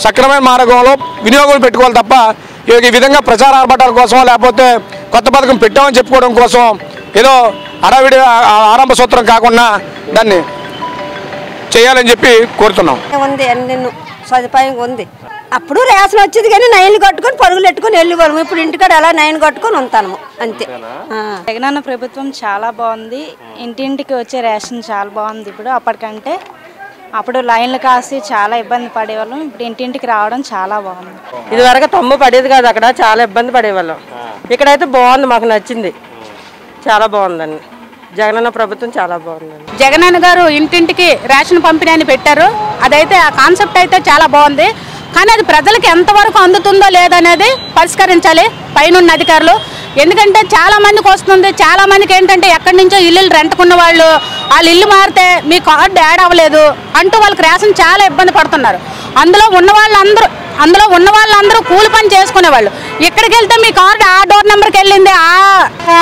సక్రమైన మార్గంలో వినియోగం పెట్టుకోవాలి తప్ప ఈ- ఈ విధంగా ప్రచార ఆర్భటాల కోసం లేకపోతే కొత్త పథకం పెట్టామని చెప్పుకోవడం కోసం ఏదో అడవిడి ఆరంభ సూత్రం కాకుండా దాన్ని చేయాలని చెప్పి కోరుతున్నాం. ఉంది సదుపాయం ఉంది. అప్పుడు రేషన్ వచ్చేది కానీ నైన్లు కట్టుకొని పరుగులు పెట్టుకొని వెళ్ళిపోవడం ఇప్పుడు ఇంటికాడ అలా నైన్ కట్టుకొని ఉంటాను అంతే. జగనన్న ప్రభుత్వం చాలా బాగుంది. ఇంటింటికి వచ్చే రేషన్ చాలా బాగుంది ఇప్పుడు. అప్పటికంటే అప్పుడు లైన్లు కాసి చాలా ఇబ్బంది పడేవాళ్ళం. ఇప్పుడు ఇంటింటికి రావడం చాలా బాగుంది. ఇదివరకు తమ్ము పడేది కాదు అక్కడ. చాలా ఇబ్బంది పడేవాళ్ళం. ఇక్కడైతే బాగుంది మాకు నచ్చింది. చాలా బాగుందండి జగనన్న ప్రభుత్వం చాలా బాగుందండి. జగనన్న గారు ఇంటింటికి రేషన్ పంపిణీ అని పెట్టారు. అదైతే ఆ కాన్సెప్ట్ అయితే చాలా బాగుంది. కానీ అది ప్రజలకు ఎంతవరకు అందుతుందో లేదనేది పరిష్కరించాలి పైనున్న అధికారులు. ఎందుకంటే చాలా మందికి వస్తుంది. చాలా మందికి ఏంటంటే ఎక్కడి నుంచో ఇల్లులు రెంట్కున్న వాళ్ళు వాళ్ళ ఇల్లు మారితే మీ కార్డు యాడ్ అవ్వలేదు అంటూ వాళ్ళకి రేషన్ చాలా ఇబ్బంది పడుతున్నారు. అందులో ఉన్న వాళ్ళందరూ అందులో ఉన్న వాళ్ళందరూ కూలి పని చేసుకునే వాళ్ళు ఇక్కడికి వెళ్తే మీ కార్డు ఆ డోర్ నెంబర్కి వెళ్ళింది ఆ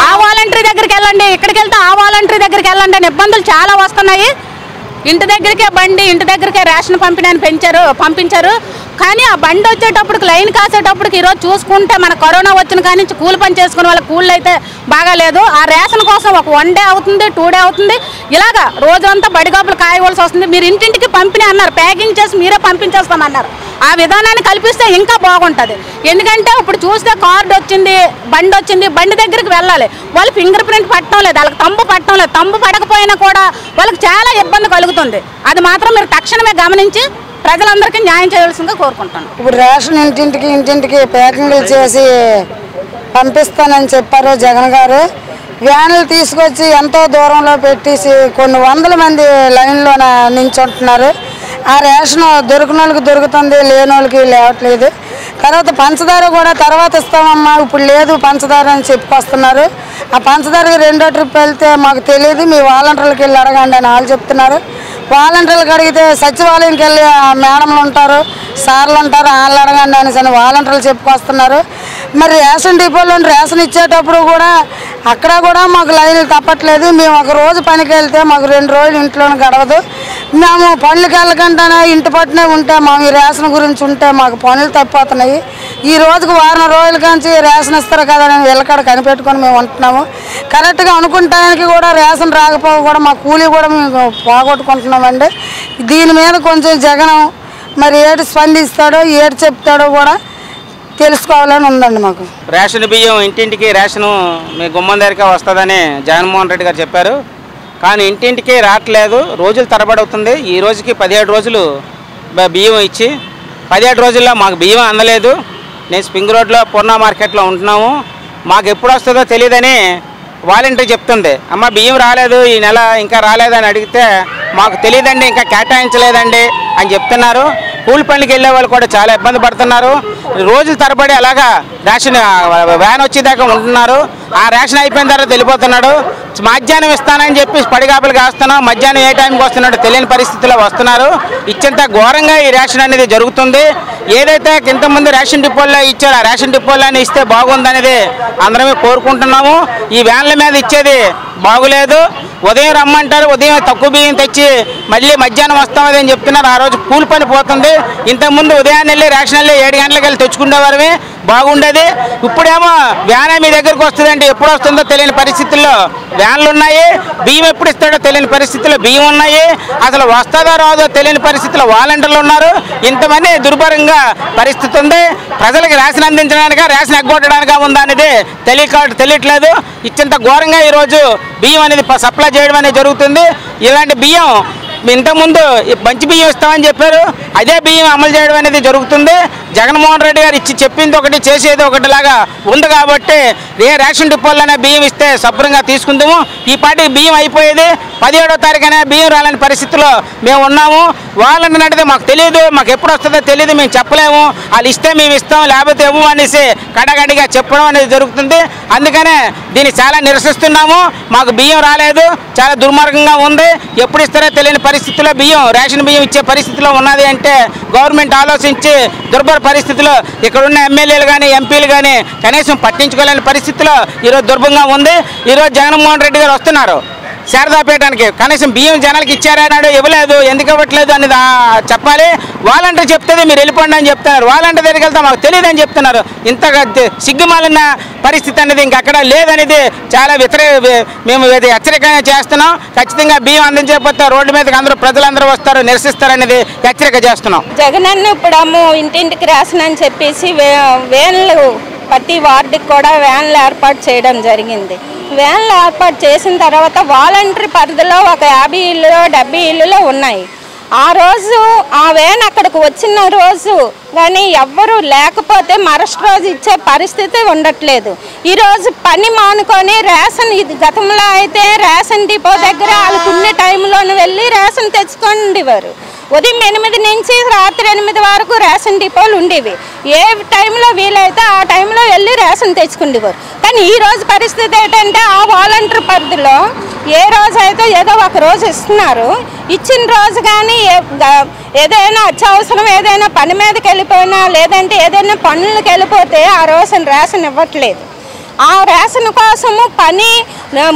ఆ వాలంటరీ దగ్గరికి వెళ్ళండి ఇక్కడికి వెళ్తే ఆ వాలంటరీ దగ్గరికి వెళ్ళండి అని ఇబ్బందులు చాలా వస్తున్నాయి. ఇంటి దగ్గరికే బండి ఇంటి దగ్గరికే రేషన్ పంపిణీ అని పెంచారు పంపించారు. కానీ ఆ బండి వచ్చేటప్పటికి లైన్ కాసేటప్పటికి ఈరోజు చూసుకుంటే మన కరోనా వచ్చిన కానించి కూలి పని చేసుకునే వాళ్ళ కూళ్ళు అయితే బాగాలేదు ఆ రేషన్ కోసం ఒక వన్ డే అవుతుంది టూ డే అవుతుంది. ఇలాగా రోజంతా బడిగాపులు కాయవలసి వస్తుంది. మీరు ఇంటింటికి పంపిణీ అన్నారు ప్యాకింగ్ చేసి మీరే పంపించేస్తామన్నారు. ఆ విధానాన్ని కల్పిస్తే ఇంకా బాగుంటుంది. ఎందుకంటే ఇప్పుడు చూస్తే కార్డు వచ్చింది బండి వచ్చింది బండి దగ్గరికి వెళ్ళాలి. వాళ్ళు ఫింగర్ ప్రింట్ పట్టడం లేదు వాళ్ళకి తంబు పట్టడం లేదు. తంబు పడకపోయినా కూడా వాళ్ళకి చాలా ఇబ్బంది కలుగుతుంది. అది మాత్రం మీరు తక్షణమే గమనించి ప్రజలందరికీ న్యాయం చేయవలసిందిగా కోరుకుంటాను ఇప్పుడు రేషన్ ఇంటింటికి ఇంటింటికి ప్యాకింగ్లు చేసి పంపిస్తానని చెప్పారు జగన్ గారు. వ్యాన్లు తీసుకొచ్చి ఎంతో దూరంలో పెట్టేసి కొన్ని వందల మంది లైన్లోన నించుంటున్నారు. ఆ రేషన్ దొరికిన వాళ్ళకి దొరుకుతుంది లేని వాళ్ళకి లేవట్లేదు. తర్వాత పంచదార కూడా తర్వాత ఇస్తామమ్మా ఇప్పుడు లేదు పంచదార అని చెప్పుకొస్తున్నారు ఆ పంచదారకి రెండో ట్రిప్ వెళ్తే మాకు తెలియదు మీ వాలంటీర్లకు వెళ్ళి అడగండి అని వాళ్ళు చెప్తున్నారు. వాలంటీర్లకు అడిగితే సచివాలయంకి వెళ్ళి మేడంలు ఉంటారు సార్లు ఉంటారు వాళ్ళు అడగండి అనేసి అని వాలంటీర్లు చెప్పుకొస్తున్నారు. మరి రేషన్ డిపోలో రేషన్ ఇచ్చేటప్పుడు కూడా అక్కడ కూడా మాకు లైన్లు తప్పట్లేదు. మేము ఒక రోజు పనికి వెళ్తే మాకు రెండు రోజులు ఇంట్లోనే గడవదు. మేము పనులకి వెళ్ళకుండానే ఇంటి పట్టునే ఉంటే మా ఈ రేషన్ గురించి ఉంటే మాకు పనులు తప్పిపోతున్నాయి ఈ రోజుకు వారం రోజుల కాంచి రేషన్ ఇస్తారు కదా అని వీళ్ళకాడ కనిపెట్టుకొని మేము ఉంటున్నాము. కరెక్ట్గా అనుకుంటానికి కూడా రేషన్ రాకపోగా కూడా మా కూలీ కూడా మేము పోగొట్టుకుంటున్నామండి. దీని మీద కొంచెం జగనం మరి ఏడు స్పందిస్తాడో ఏడు చెప్తాడో కూడా తెలుసుకోవాలని ఉందండి మాకు. రేషన్ బియ్యం ఇంటింటికి రేషన్ మీ గుమ్మం దగ్గరికి వస్తుందని జగన్మోహన్ రెడ్డి గారు చెప్పారు. కానీ ఇంటింటికి రావట్లేదు. రోజులు తరబడి అవుతుంది. ఈ రోజుకి పదిహేడు రోజులు బియ్యం ఇచ్చి పదిహేడు రోజుల్లో మాకు బియ్యం అందలేదు. నేను స్ప్రింగ్ రోడ్లో పూర్ణ మార్కెట్లో ఉంటున్నాము. మాకు ఎప్పుడు వస్తుందో తెలియదని వాలంటీర్ చెప్తుంది. అమ్మ బియ్యం రాలేదు. ఈ నెల ఇంకా రాలేదని అడిగితే మాకు తెలియదండి. ఇంకా కేటాయించలేదండి అని చెప్తున్నారు. కూలి పనులకి వెళ్ళే వాళ్ళు కూడా చాలా ఇబ్బంది పడుతున్నారు. రోజులు తరబడి అలాగా రేషన్ వ్యాన్ వచ్చేదాకా ఉంటున్నారు. ఆ రేషన్ అయిపోయిన తర్వాత వెళ్ళిపోతున్నాడు. మధ్యాహ్నం ఇస్తానని చెప్పి పడిగాపులు కాస్తున్నాం. మధ్యాహ్నం ఏ టైంకి వస్తున్నాడో తెలియని పరిస్థితిలో వస్తున్నారు. ఇచ్చేంత ఘోరంగా ఈ రేషన్ అనేది జరుగుతుంది. ఏదైతే ఇంతకుముందు రేషన్ డిపోల్లో ఇచ్చారో ఆ రేషన్ డిపోల్లోనే ఇస్తే బాగుందనేది అందరమే కోరుకుంటున్నాము. ఈ వ్యాన్ల మీద ఇచ్చేది బాగులేదు. ఉదయం రమ్మంటారు ఉదయం తక్కువ బియ్యం తెచ్చి మళ్ళీ మధ్యాహ్నం వస్తామని అని చెప్తున్నారు. ఆ రోజు కూలి పని పోతుంది. ఇంతకుముందు ఉదయాన్నే వెళ్ళి రేషన్ వెళ్ళి ఏడు గంటలకు వెళ్ళి తెచ్చుకునేవారమే. బాగుండేది. ఇప్పుడేమో వ్యాన్ మీ దగ్గరకు వస్తుందంటే ఎప్పుడు వస్తుందో తెలియని పరిస్థితుల్లో వ్యాన్లు ఉన్నాయి. బియ్యం ఎప్పుడు ఇస్తాడో తెలియని పరిస్థితుల్లో బియ్యం ఉన్నాయి. అసలు వస్తుందో రాదో తెలియని పరిస్థితుల్లో వాలంటీర్లు ఉన్నారు. ఇంతమంది దుర్భరంగా పరిస్థితి ఉంది. ప్రజలకు రేషన్ అందించడానిక రేషన్ ఎగ్గొట్టడానిక ఉందా అనేది తెలియక తెలియట్లేదు. ఇచ్చింత ఘోరంగా ఈరోజు బియ్యం అనేది సప్లై చేయడం అనేది జరుగుతుంది. ఇలాంటి బియ్యం ఇంతకుముందు మంచి బియ్యం ఇస్తామని చెప్పారు. అదే బియ్యం అమలు చేయడం అనేది జరుగుతుంది. జగన్మోహన్ రెడ్డి గారు ఇచ్చి చెప్పింది ఒకటి చేసేది ఒకటి లాగా ఉంది కాబట్టి ఏ రేషన్ డిపోలనే బియ్యం ఇస్తే శుభ్రంగా తీసుకుందాము. ఈ పాటికి బియ్యం అయిపోయేది. పదిహేడో తారీఖునే బియ్యం రాలని పరిస్థితిలో మేము ఉన్నాము. వాళ్ళని నడితే మాకు తెలియదు మాకు ఎప్పుడు వస్తుందో తెలియదు మేము చెప్పలేము. వాళ్ళు ఇస్తే మేము ఇస్తాం లేకపోతే ఇవ్వము అనేసి కడగడిగా చెప్పడం అనేది జరుగుతుంది. అందుకనే దీన్ని చాలా నిరసిస్తున్నాము. మాకు బియ్యం రాలేదు. చాలా దుర్మార్గంగా ఉంది. ఎప్పుడు ఇస్తారో తెలియని పరిస్థితిలో బియ్యం రేషన్ బియ్యం ఇచ్చే పరిస్థితిలో ఉన్నది అంటే గవర్నమెంట్ ఆలోచించి దుర్భర పరిస్థితిలో ఇక్కడున్న ఎమ్మెల్యేలు కానీ ఎంపీలు కానీ కనీసం పట్టించుకోలేని పరిస్థితిలో ఈరోజు దుర్భంగా ఉంది. ఈరోజు జగన్మోహన్ రెడ్డి గారు వస్తున్నారు. శారదాపేటానికి కనీసం బియ్యం జనాలకి ఇచ్చారన్నాడు ఇవ్వలేదు. ఎందుకు ఇవ్వట్లేదు అనేది చెప్పాలి. వాలంటీర్ చెప్తే మీరు వెళ్ళిపోండి అని చెప్తున్నారు. వాలంటీర్ దగ్గరికి వెళ్తే మాకు తెలియదు అని చెప్తున్నారు. ఇంతగా సిగ్గుమాలిన పరిస్థితి అనేది ఇంకక్కడ లేదనేది చాలా వ్యతిరే మేము ఇది హెచ్చరికగా చేస్తున్నాం. ఖచ్చితంగా బియ్యం అందించకపోతే రోడ్డు మీదకి అందరూ ప్రజలందరూ వస్తారు నిరసిస్తారనేది హెచ్చరిక చేస్తున్నాం. జగనన్న ఇప్పుడు అమ్ము ఇంటింటికి రాసిన అని చెప్పేసి వే వేన్లు ప్రతి వార్డుకి కూడా వ్యాన్లు ఏర్పాటు చేయడం జరిగింది. వ్యాన్లు ఏర్పాటు చేసిన తర్వాత వాలంటరీ పరిధిలో ఒక యాభై ఇల్లులో డెబ్బై ఇల్లులో ఉన్నాయి. ఆ రోజు ఆ వ్యాన్ అక్కడికి వచ్చిన రోజు కానీ ఎవ్వరూ లేకపోతే మరుసటి రోజు ఇచ్చే పరిస్థితి ఉండట్లేదు. ఈరోజు పని మానుకొని రేషన్ ఇది గతంలో అయితే రేషన్ డిపో దగ్గర వాళ్ళకు ఉన్న టైంలోనే వెళ్ళి రేషన్ తెచ్చుకోండివారు. ఉదయం ఎనిమిది నుంచి రాత్రి ఎనిమిది వరకు రేషన్ డిపోలు ఉండేవి. ఏ టైంలో వీలైతే ఆ టైంలో వెళ్ళి రేషన్ తెచ్చుకుండేవారు. కానీ ఈ రోజు పరిస్థితి ఏంటంటే ఆ వాలంటీర్ పరిధిలో ఏ రోజు అయితే ఏదో ఒక రోజు ఇస్తున్నారు ఇచ్చిన రోజు కానీ ఏదైనా అత్యవసరం ఏదైనా పని మీదకి వెళ్ళిపోయినా లేదంటే ఏదైనా పనులకు వెళ్ళిపోతే ఆ రోజున రేషన్ ఇవ్వట్లేదు. ఆ రేషన్ కోసము పని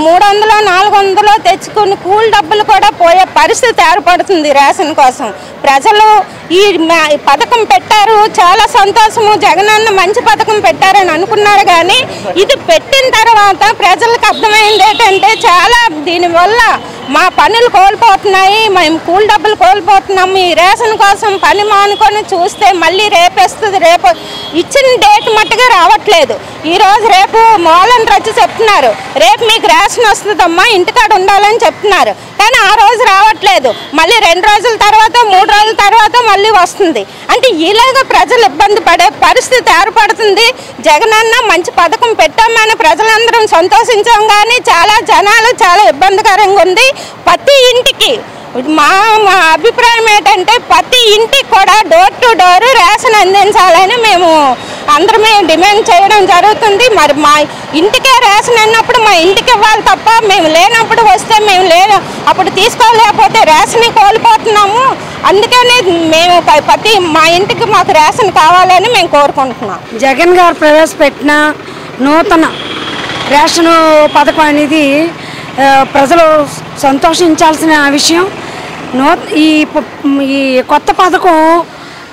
మూడు వందలు నాలుగు వందలు తెచ్చుకుని కూలి డబ్బులు కూడా పోయే పరిస్థితి ఏర్పడుతుంది రేషన్ కోసం. ప్రజలు ఈ పథకం పెట్టారు. చాలా సంతోషము. జగనన్న మంచి పథకం పెట్టారని అనుకున్నారు కానీ ఇది పెట్టిన తర్వాత ప్రజలకు అర్థమైంది ఏంటంటే చాలా దీనివల్ల మా పనులు కోల్పోతున్నాయి. మేము కూలి డబ్బులు కోల్పోతున్నాము. ఈ రేషన్ కోసం పని మానుకొని చూస్తే మళ్ళీ రేపేస్తుంది. రేపు ఇచ్చిన డేట్ మట్టుగా రావట్లేదు. ఈరోజు రేపు వాలంటీర్ వచ్చి చెప్తున్నారు. రేపు మీకు రేషన్ వస్తుందమ్మా. ఇంటికాడ ఉండాలని చెప్తున్నారు. కానీ ఆ రోజు రావట్లేదు. మళ్ళీ రెండు రోజుల తర్వాత మూడు రోజుల తర్వాత మళ్ళీ వస్తుంది. అంటే ఇలాగ ప్రజలు ఇబ్బంది పడే పరిస్థితి ఏర్పడుతుంది. జగనన్న మంచి పథకం పెట్టామని ప్రజలందరం సంతోషించాం కానీ చాలా జనాలు చాలా ఇబ్బందికరంగా ఉంది. ప్రతి ఇంటికి మా మా అభిప్రాయం ఏంటంటే ప్రతి ఇంటికి కూడా డోర్ టు డోర్ రేషన్ అందించాలని మేము అందరమే డిమాండ్ చేయడం జరుగుతుంది. మరి మా ఇంటికే రేషన్ అన్నప్పుడు మా ఇంటికి ఇవ్వాలి తప్ప మేము లేనప్పుడు వస్తే మేము లే అప్పుడు తీసుకోలేకపోతే రేషన్ కోల్పోతున్నాము. అందుకనే మేము ప- ప్రతి మా ఇంటికి మాకు రేషన్ కావాలని మేము కోరుకుంటున్నాం. జగన్ గారు ప్రవేశపెట్టిన నూతన రేషన్ పథకం అనేది ప్రజలు సంతోషించాల్సిన విషయం. నూ ఈ ఈ కొత్త పథకం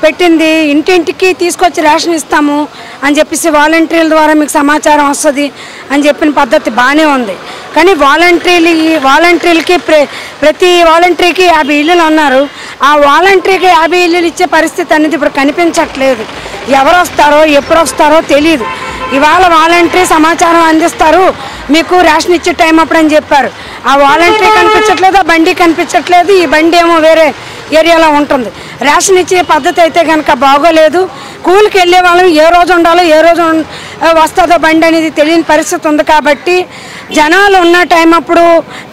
పెట్టింది. ఇంటింటికి తీసుకొచ్చి రేషన్ ఇస్తాము అని చెప్పేసి వాలంటీర్ల ద్వారా మీకు సమాచారం వస్తుంది అని చెప్పిన పద్ధతి బాగానే ఉంది. కానీ వాలంటీర్లు వాలంటీర్లకి ప్ర ప్రతి వాలంటీర్కి యాభై ఇల్లులు అన్నారు. ఆ వాలంటీర్కి యాభై ఇల్లులు ఇచ్చే పరిస్థితి అనేది ఇప్పుడు కనిపించట్లేదు. ఎవరు వస్తారో ఎప్పుడు వస్తారో తెలియదు ఇవాళ వాలంటరీ సమాచారం అందిస్తారు. మీకు రేషన్ ఇచ్చే టైం అప్పుడు అని చెప్పారు. ఆ వాలంటరీ కనిపించట్లేదు ఆ బండి కనిపించట్లేదు. ఈ బండి ఏమో వేరే ఏరియాలో ఉంటుంది. రేషన్ ఇచ్చే పద్ధతి అయితే కనుక బాగోలేదు. కూలికి వెళ్ళే వాళ్ళం ఏ రోజు ఉండాలో ఏ రోజు వస్తుందో బండి అనేది తెలియని పరిస్థితి ఉంది కాబట్టి జనాలు ఉన్న టైం అప్పుడు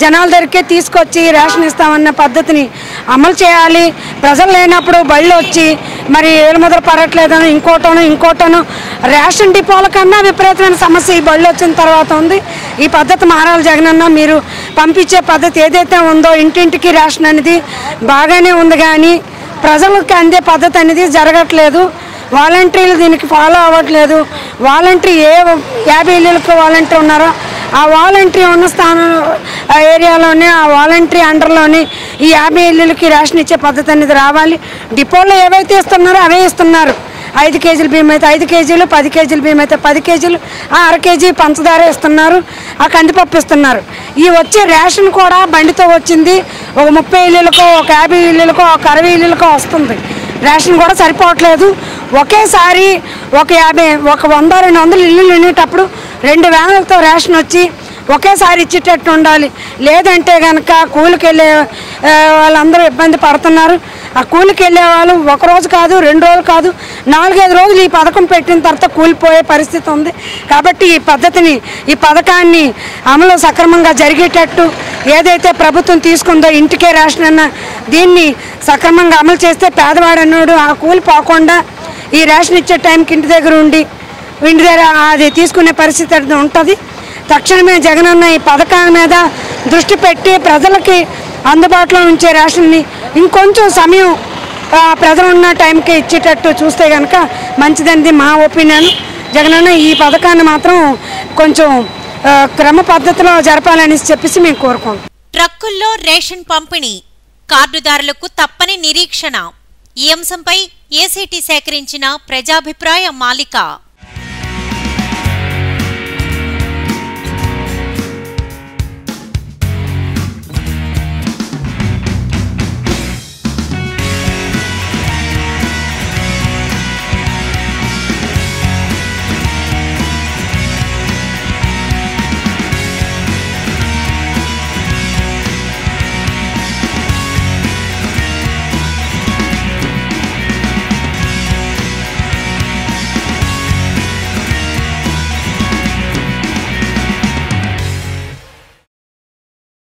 జనాల దగ్గరికే తీసుకొచ్చి రేషన్ ఇస్తామన్న పద్ధతిని అమలు చేయాలి. ప్రజలు లేనప్పుడు బళ్ళు వచ్చి మరి ఏలు మొదలు పడట్లేదని ఇంకోటను ఇంకోటను రేషన్ డిపోల కన్నా విపరీతమైన సమస్య ఈ బళ్ళు వచ్చిన తర్వాత ఉంది. ఈ పద్ధతి మారాలి జగనన్న మీరు పంపించే పద్ధతి ఏదైతే ఉందో ఇంటింటికి రేషన్ అనేది బాగానే ఉంది కానీ ప్రజలకు అందే పద్ధతి అనేది జరగట్లేదు. వాలంటీర్లు దీనికి ఫాలో అవ్వట్లేదు. వాలంటరీ ఏ యాభై ఇళ్ళకు వాలంటీర్ ఉన్నారో ఆ వాలంటరీ ఉన్న స్థానం ఏరియాలోనే ఆ వాలంటరీ అండర్లోని ఈ యాభై ఇళ్ళకి రేషన్ ఇచ్చే పద్ధతి అనేది రావాలి. డిపోలో ఏవైతే ఇస్తున్నారో అవే ఇస్తున్నారు. ఐదు కేజీల బియ్యం అయితే ఐదు కేజీలు పది కేజీల బియ్యం అయితే పది కేజీలు ఆ అర కేజీ పంచదార ఇస్తున్నారు ఆ కందిపప్పు ఇస్తున్నారు ఈ వచ్చే రేషన్ కూడా బండితో వచ్చింది. ఒక ముప్పై ఇళ్ళకో ఒక యాభై ఇళ్ళకో ఒక అరవై ఇళ్ళకో వస్తుంది. రేషన్ కూడా సరిపోవట్లేదు. ఒకేసారి ఒక యాభై ఒక వంద రెండు వందలు ఇల్లులు ఉండేటప్పుడు రెండు వ్యాన్లతో రేషన్ వచ్చి ఒకేసారి ఇచ్చేటట్టు ఉండాలి. లేదంటే కనుక కూలికి వెళ్ళే వాళ్ళందరూ ఇబ్బంది పడుతున్నారు. ఆ కూలికి వెళ్ళే వాళ్ళు ఒక రోజు కాదు రెండు రోజులు కాదు నాలుగైదు రోజులు ఈ పథకం పెట్టిన తర్వాత కూలిపోయే పరిస్థితి ఉంది. కాబట్టి ఈ పద్ధతిని ఈ పథకాన్ని అమలు సక్రమంగా జరిగేటట్టు ఏదైతే ప్రభుత్వం తీసుకుందో ఇంటికే రేషన్ అన్న దీన్ని సక్రమంగా అమలు చేస్తే పేదవాడన్నాడు ఆ కూలి పోకుండా ఈ రేషన్ ఇచ్చే టైంకి ఇంటి దగ్గర ఉండి ఇంటి దగ్గర అది తీసుకునే పరిస్థితి ఉంటుంది. తక్షణమే జగనన్న ఈ పథకాల మీద దృష్టి పెట్టి ప్రజలకి అందుబాటులో ఉంచే రేషన్ని ఇంకొంచెం సమయం ప్రజలు ఉన్న టైంకి ఇచ్చేటట్టు చూస్తే కనుక మంచిదండి మా ఒపీనియన్. జగనన్న ఈ పథకాన్ని మాత్రం కొంచెం క్రమ పద్ధతిలో జరపాలని చెప్పేసి మేము కోరుకుంటాం ట్రక్కుల్లో రేషన్ పంపిణీ కార్డుదారులకు తప్పని నిరీక్షణ. ఈ అంశంపై ఏసీటీ సేకరించిన ప్రజాభిప్రాయ మాలిక.